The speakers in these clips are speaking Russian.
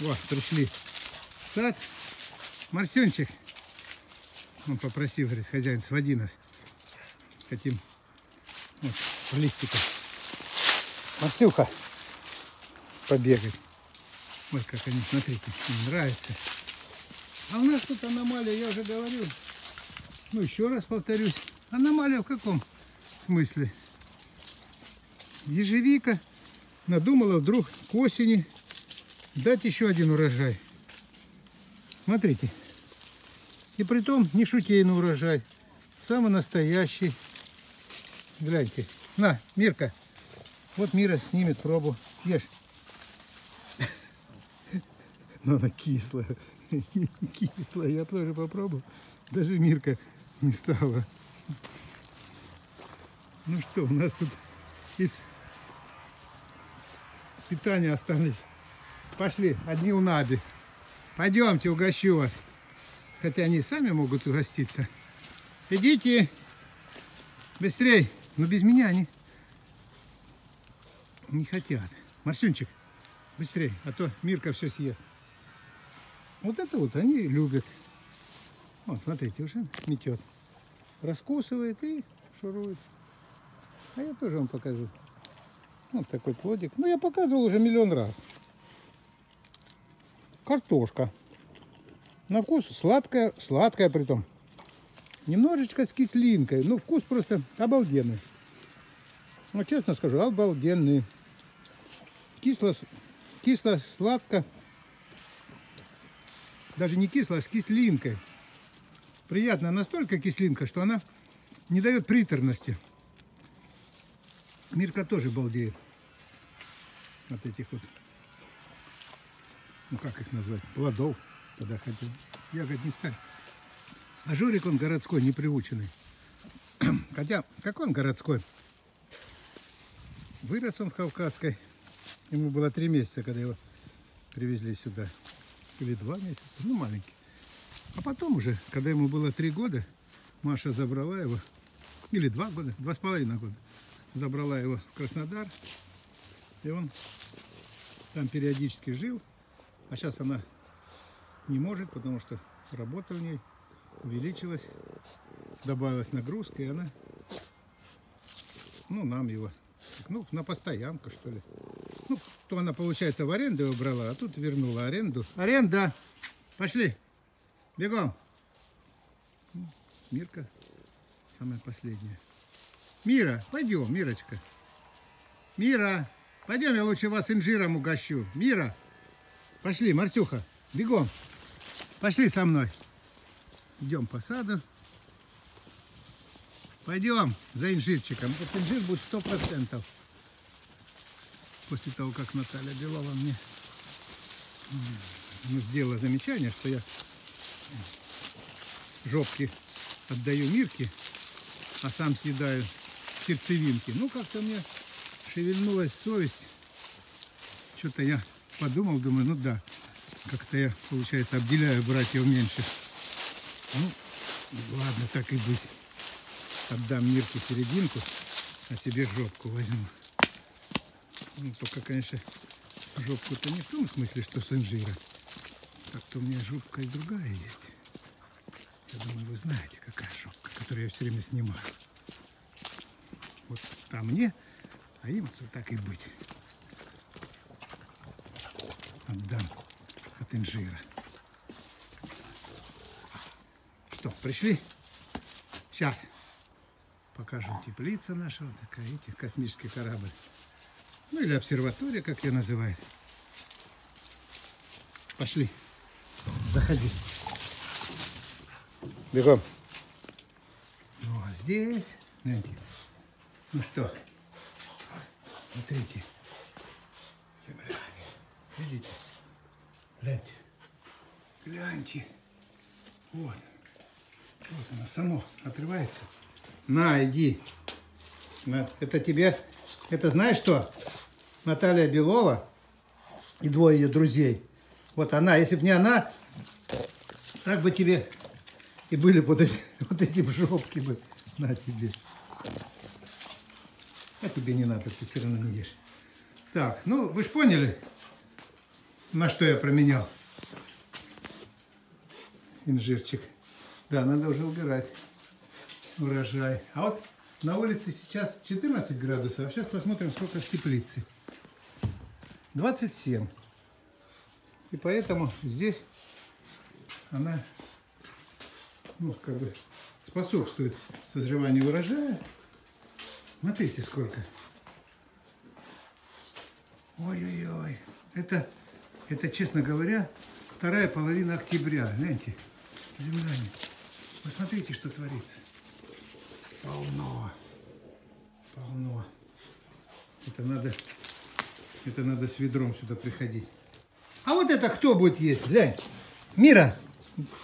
Вот, пришли в сад. Марсенчик. Он попросил, говорит, хозяин, своди нас. Хотим вот, в листиках. Марсюха побегать. Вот как они, смотрите, им нравится. А у нас тут аномалия, я уже говорил. Ну, еще раз повторюсь. Аномалия в каком смысле? Ежевика надумала вдруг к осени дать еще один урожай. Смотрите. И при том не шутейный урожай. Самый настоящий. Гляньте. На, Мирка. Вот Мира снимет пробу. Ешь. Но она кислая. Кислая. Я тоже попробую. Даже Мирка не стала. Ну что, у нас тут из питания остались. Пошли, одни у Наби. Пойдемте, угощу вас. Хотя они сами могут угоститься. Идите. Быстрей. Но без меня они не хотят. Марсюнчик, быстрей, а то Мирка все съест. Вот это вот они любят. Вот, смотрите, уже метет. Раскусывает и шурует. А я тоже вам покажу. Вот такой плодик. Ну, я показывал уже миллион раз. Картошка. На вкус сладкая, сладкая притом. Немножечко с кислинкой. Ну, вкус просто обалденный. Ну, честно скажу, обалденный. Кисло, кисло, сладко. Даже не кисло, а с кислинкой. Приятно настолько кислинка, что она не дает приторности. Мирка тоже балдеет от этих вот, ну как их назвать, плодов. Тогда хотел ягод не сказать. А Жорик он городской, неприученный. Хотя, какой он городской? Вырос он в Кавказской. Ему было три месяца, когда его привезли сюда. Или два месяца, ну маленький. А потом уже, когда ему было три года, Маша забрала его, или два года, два с половиной года, забрала его в Краснодар. И он там периодически жил. А сейчас она не может, потому что работа у ней увеличилась, добавилась нагрузка, и она, ну, нам его, ну, на постоянку, что ли. Ну, то она, получается, в аренду его брала, а тут вернула аренду. Аренда! Пошли! Бегом! Мирка самая последняя. Мира, пойдем, Мирочка. Мира, пойдем, я лучше вас инжиром угощу. Мира, пошли, Мартюха, бегом. Пошли со мной. Идем по саду. Пойдем за инжирчиком. Этот инжир будет сто процентов. После того, как Наталья Белова мне ну, сделала замечание, что я жопки отдаю Мирке, а сам съедаю сердцевинки. Ну, как-то мне шевельнулась совесть. Что-то я подумал, думаю, ну да, как-то я, получается, обделяю братьев меньше. Ну, ладно, так и быть. Отдам Мирке серединку, а себе жопку возьму. Ну, только, конечно, жопку-то не в том смысле, что с инжира. Как-то у меня жопка и другая есть. Я думаю, вы знаете, какая жопка, которую я все время снимаю. Вот там мне, а им вот так и быть. Отдам от инжира. Что, пришли? Сейчас покажу теплица наша, вот такая, видите, космический корабль. Ну или обсерватория, как ее называют. Пошли. Заходи. Бегом. Ну, а здесь, знаете, ну что, смотрите, земля. Видите? Гляньте. Гляньте. Вот. Вот она само отрывается. На, иди. Это тебе, это знаешь что? Наталья Белова и двое ее друзей. Вот она, если бы не она, так бы тебе и были вот эти, вот эти жопки бы. На тебе. А тебе не надо, ты все равно не ешь. Так, ну вы же поняли, На что я променял? Инжирчик. Да, надо уже убирать урожай. А вот на улице сейчас 14 градусов, а сейчас посмотрим, сколько в теплице. 27. И поэтому здесь она ну, как бы способствует созреванию урожая. Смотрите, сколько. Ой-ой-ой. Это, это, честно говоря, вторая половина октября. Гляньте, земляне. Посмотрите, что творится. Полно. Полно. Это надо, это надо с ведром сюда приходить. А вот это кто будет есть? Глянь. Мира,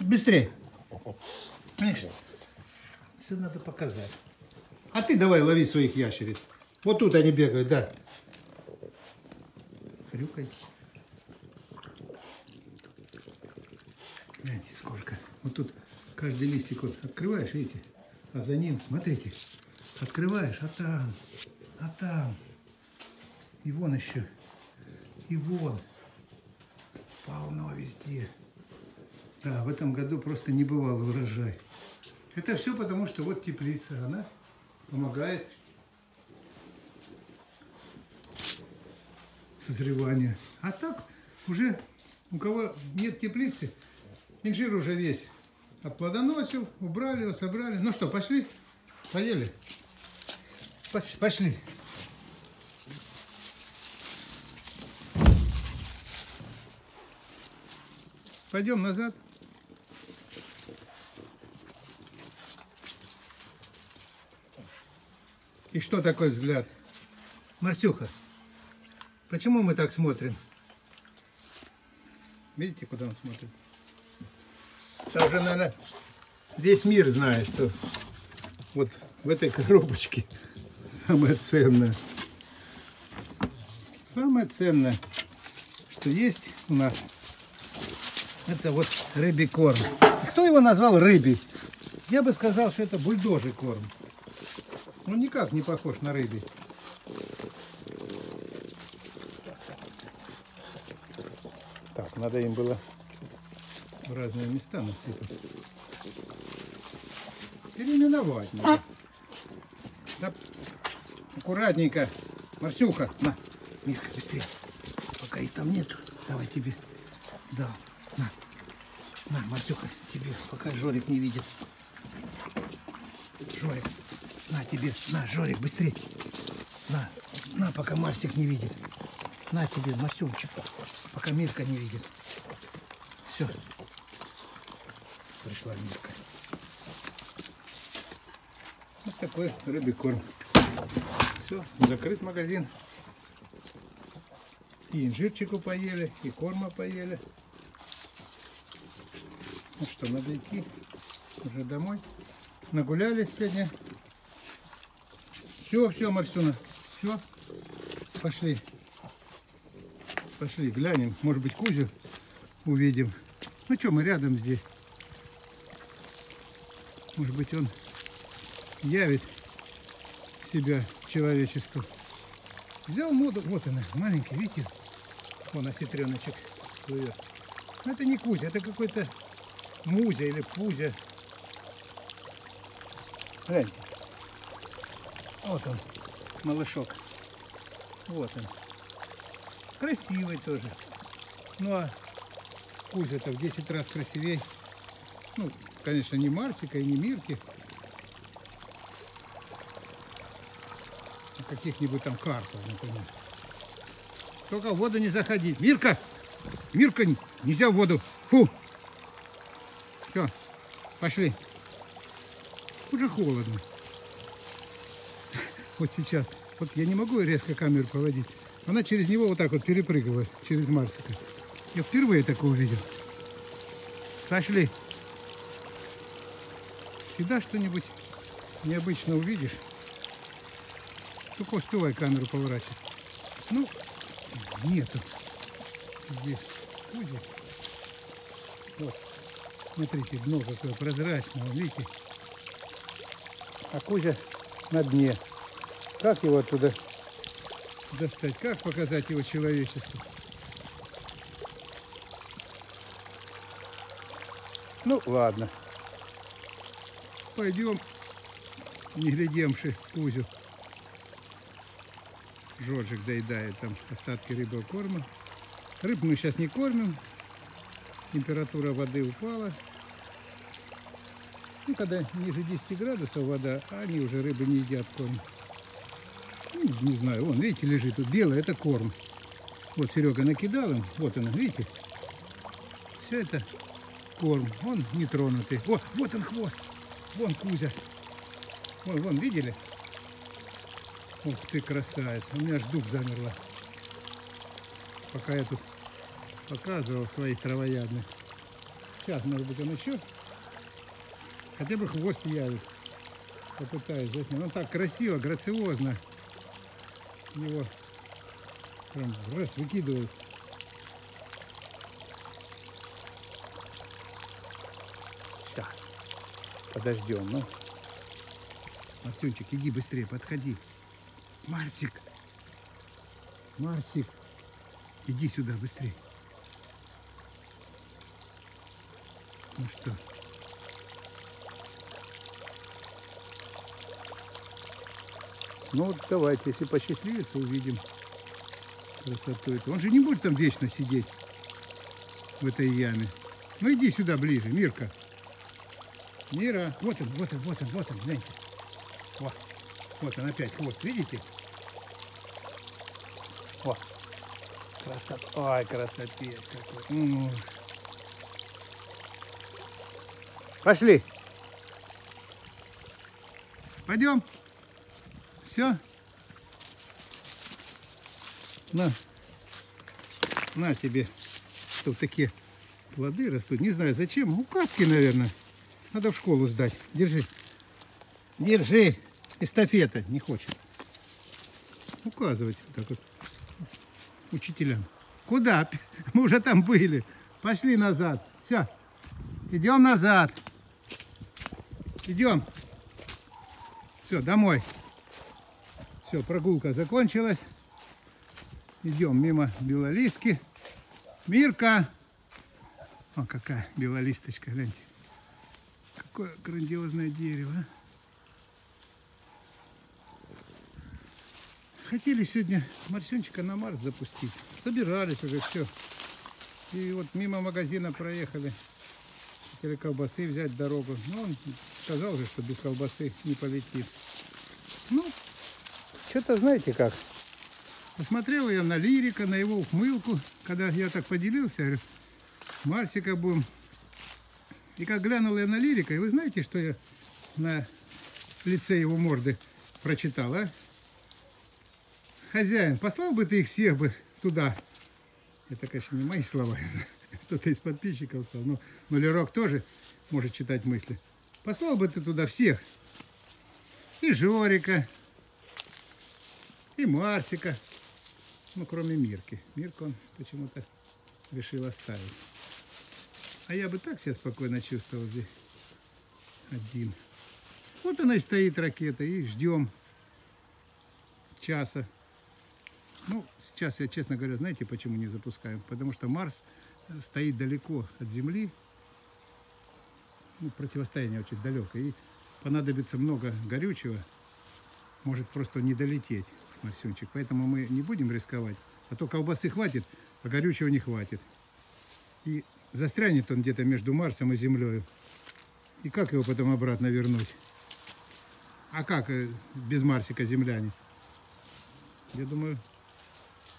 быстрее. Видишь? Все надо показать. А ты давай лови своих ящериц. Вот тут они бегают, да. Хрюкай. Гляньте, сколько. Вот тут каждый листик вот открываешь, видите? А за ним, смотрите, открываешь, а там, а там. И вон еще, и вон. Полно везде. Да, в этом году просто не бывал урожай. Это все потому, что вот теплица, она помогает созреванию. А так уже у кого нет теплицы, инжир уже весь оплодоносил, убрали его, собрали. Ну что, пошли? Поели? Пош- Пошли. Пойдем назад. И что такой взгляд? Марсюха, почему мы так смотрим? Видите, куда он смотрит? Там уже, наверное, весь мир знает, что вот в этой коробочке самое ценное. Самое ценное, что есть у нас, это вот рыбий корм. Кто его назвал рыбий? Я бы сказал, что это бульдожий корм. Он никак не похож на рыбий. Так, надо им было в разные места насыпать. Переименовать надо. Да, аккуратненько. Марсюха, на, Мирка, быстрее. Пока их там нету, давай тебе. Да, на. На, Марсюха, тебе, пока Жорик не видит. Жорик, на тебе, на, Жорик, быстрее. На, на, пока Марсик не видит. На тебе, Марсюмчик, пока Мирка не видит. Все. Пришла Мирка. Вот такой рыбий корм. Все, закрыт магазин. И инжирчику поели, и корма поели. Ну что, надо идти уже домой. Нагулялись сегодня. Все, все, Марсюна, все. Пошли. Пошли, глянем. Может быть, Кузю увидим. Ну что, мы рядом здесь. Может быть, он явит себя человечеству. Взял моду, вот она, маленький, видите? Вон осетреночек плывет. Но это не Кузя, это какой-то Музя или Пузя. Гляньте. Вот он, малышок. Вот он. Красивый тоже. Ну а Кузя-то в 10 раз красивее. Ну, конечно, не Марсика и не Мирки. А каких-нибудь там карпов, например. Только в воду не заходить. Мирка! Мирка, нельзя в воду. Фу! Все, пошли. Уже холодно. Вот сейчас. Вот я не могу резко камеру поводить. Она через него вот так вот перепрыгивает, через Марсика. Я впервые такое увидел. Пошли. Всегда что-нибудь необычно увидишь. Только успевай камеру поворачивать. Ну, нету. Здесь узел. Вот. Смотрите, дно какое прозрачное, видите? А кузя на дне. Как его оттуда достать? Как показать его человечеству? Ну, ладно. Пойдем, не глядемши Кузю. Жоржик доедает там остатки рыбы корма. Рыб мы сейчас не кормим. Температура воды упала. Ну, когда ниже 10 градусов вода, они уже рыбы не едят корм. Ну, не знаю, вон, видите, лежит тут белый, это корм. Вот Серега накидал им, вот она, видите? Все это корм, он не тронутый. О, вот он хвост, вон Кузя. Вон, вон, видели? Ух ты, красавец, у меня аж дух замерла. Пока я тут показывал своих травоядных. Сейчас, может быть, он еще хотя бы хвост явит. Попытаюсь заснять. Он так красиво, грациозно его прям раз выкидывает. Сейчас. Подождем, ну. Масюнчик, иди быстрее, подходи. Марсик. Марсик. Иди сюда быстрее. Ну что? Ну вот давайте, если посчастливится, увидим красоту эту. Он же не будет там вечно сидеть в этой яме. Ну иди сюда ближе, Мирка. Мира. Вот он, вот он, вот он, вот он, гляньте. Вот. Вот он опять хвост, видите? О, красота. Ой, красотец какой. М. Пошли. Пойдем. Все. На. На тебе. Тут такие плоды растут. Не знаю зачем. Указки, наверное. Надо в школу сдать. Держи. Держи. Эстафета. Не хочет. Указывать. Вот так вот. Учителям. Куда? Мы уже там были. Пошли назад. Все. Идем назад. Идем. Все, домой. Все, прогулка закончилась. Идем мимо белолистки. Мирка! О, какая белолисточка, гляньте. Какое грандиозное дерево. А. Хотели сегодня Марсенчика на Марс запустить. Собирались уже все. И вот мимо магазина проехали. Хотели колбасы взять дорогу. Но он сказал же, что без колбасы не полетит. Ну, что-то знаете как. Посмотрел я на лирика, на его ухмылку, когда я так поделился, говорю, Марсика будем. И как глянул я на лирика, и вы знаете, что я на лице его морды прочитал, а? Хозяин, послал бы ты их всех бы туда. Это, конечно, не мои слова, кто-то из подписчиков сказал, но, но Лерок тоже может читать мысли. Послал бы ты туда всех. И Жорика, и Марсика. Ну, кроме Мирки. Мирку он почему-то решил оставить. А я бы так себя спокойно чувствовал здесь один. Вот она и стоит ракета, и ждем часа. Ну, сейчас я, честно говоря, знаете, почему не запускаем? Потому что Марс стоит далеко от Земли. Ну, противостояние очень далекое. И понадобится много горючего. Может просто не долететь. Масюнчик. Поэтому мы не будем рисковать. А то колбасы хватит, а горючего не хватит. И застрянет он где-то между Марсом и Землей. И как его потом обратно вернуть? А как э, без Марсика земляне? Я думаю,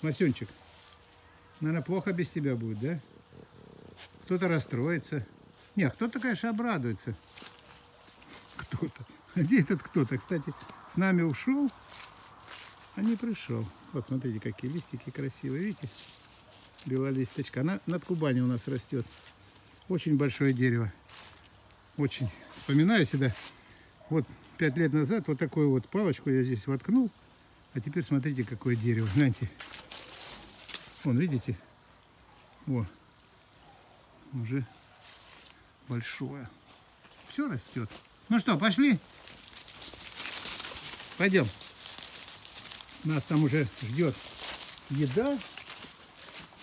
Масюнчик, наверное, плохо без тебя будет, да? Кто-то расстроится. Нет, кто-то, конечно, обрадуется. Кто-то. А где этот кто-то? Кстати, с нами ушел а не пришел. Вот смотрите, какие листики красивые, видите? Белолисточка. Она над Кубани у нас растет. Очень большое дерево. Очень. Вспоминаю себя. Вот пять лет назад вот такую вот палочку я здесь воткнул. А теперь смотрите, какое дерево. Знаете. Вон, видите? О, уже большое. Все растет. Ну что, пошли? Пойдем. Нас там уже ждет еда.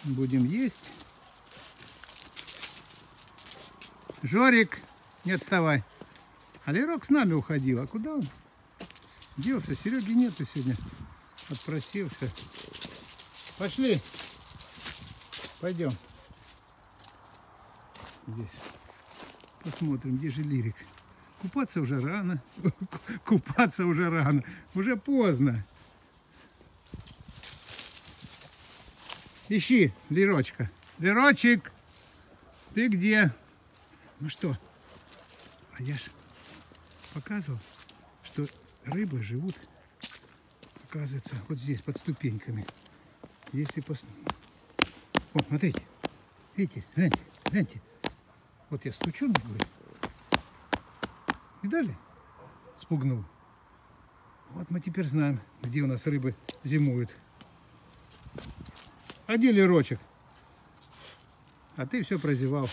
Будем есть. Жорик, не отставай. А Лерок с нами уходил. А куда он делся? Сереги нету сегодня. Отпросился. Пошли. Пойдем. Здесь. Посмотрим, где же лирик. Купаться уже рано. Купаться уже рано. Уже поздно. Ищи, Лерочка. Лерочек, ты где? Ну что? А я ж показывал, что рыбы живут, оказывается, вот здесь, под ступеньками. Если пос... О, смотрите. Видите, гляньте, гляньте. Вот я стучу ногой. Видали? Спугнул. Вот мы теперь знаем, где у нас рыбы зимуют. Где лерочек? А ты все прозевал.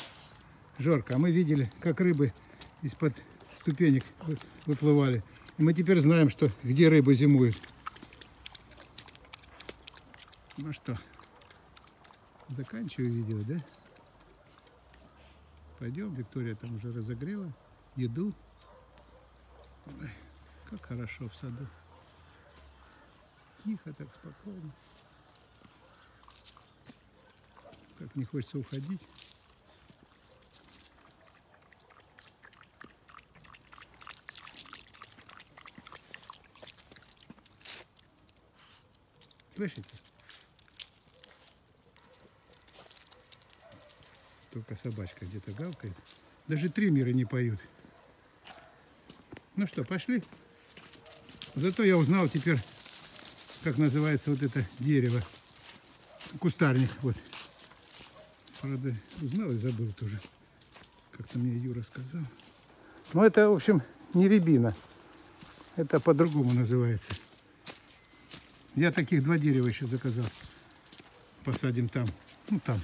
Жорка, а мы видели, как рыбы из-под ступенек выплывали. И мы теперь знаем, что где рыбы зимуют. Ну что, заканчиваю видео, да? Пойдем, Виктория там уже разогрела еду. Ой, как хорошо в саду. Тихо, так спокойно. Как не хочется уходить. Слышите? Только собачка где-то галкает. Даже триммеры не поют. Ну что, пошли? Зато я узнал теперь, как называется вот это дерево. Кустарник. Вот. Правда, узнал и забыл тоже. Как-то мне Юра сказал. Но это, в общем, не рябина. Это по-другому называется. Я таких два дерева еще заказал. Посадим там. Ну, там.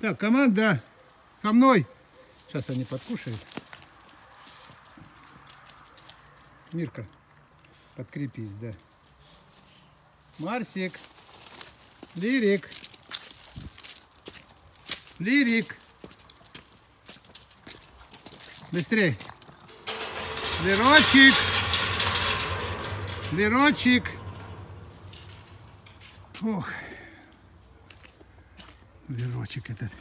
Так, команда, со мной. Сейчас они подкушают. Мирка, подкрепись, да. Марсик, Лирик, Лирик. Быстрей. Лерочек. Лерочек. Ох. Лерочек этот.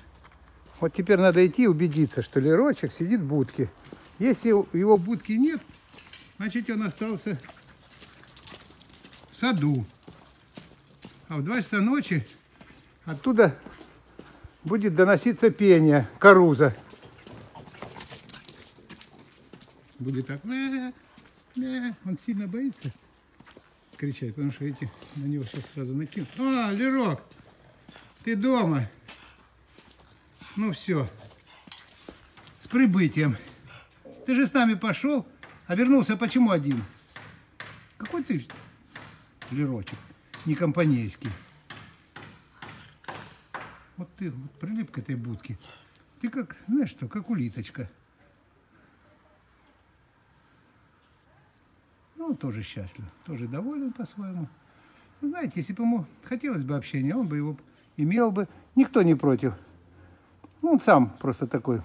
Вот теперь надо идти убедиться, что Лерочек сидит в будке. Если его будки нет, значит он остался в саду. А в 2 часа ночи оттуда будет доноситься пение каруза. Будет так. Мя, мя. Он сильно боится кричать, потому что эти на него сейчас сразу накинут. А, Лерок, ты дома. Ну все, с прибытием. Ты же с нами пошел, а вернулся почему один? Какой ты Лерочек, не компанейский. Вот ты вот прилип к этой будке. Ты как, знаешь что, как улиточка. Ну, тоже счастлив, тоже доволен по-своему. Знаете, если бы ему хотелось бы общения, он бы его имел бы. Никто не против. Ну, он сам просто такой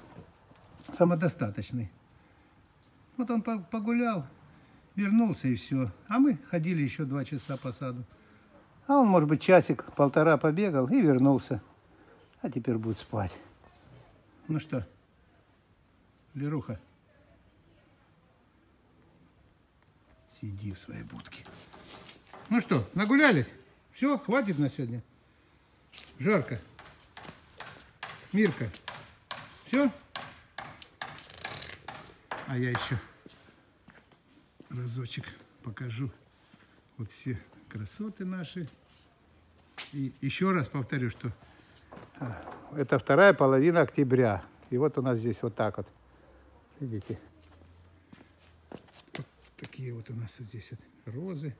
самодостаточный. Вот он погулял, вернулся и все. А мы ходили еще два часа по саду. А он, может быть, часик-полтора побегал и вернулся. А теперь будет спать. Ну что, Леруха? Сиди в своей будке. Ну что, нагулялись? Все, хватит на сегодня. Жарко. Мирка. Все? А я еще разочек покажу вот все красоты наши. И еще раз повторю, что это вторая половина октября. И вот у нас здесь вот так вот. Видите? такие вот у нас вот здесь вот розы.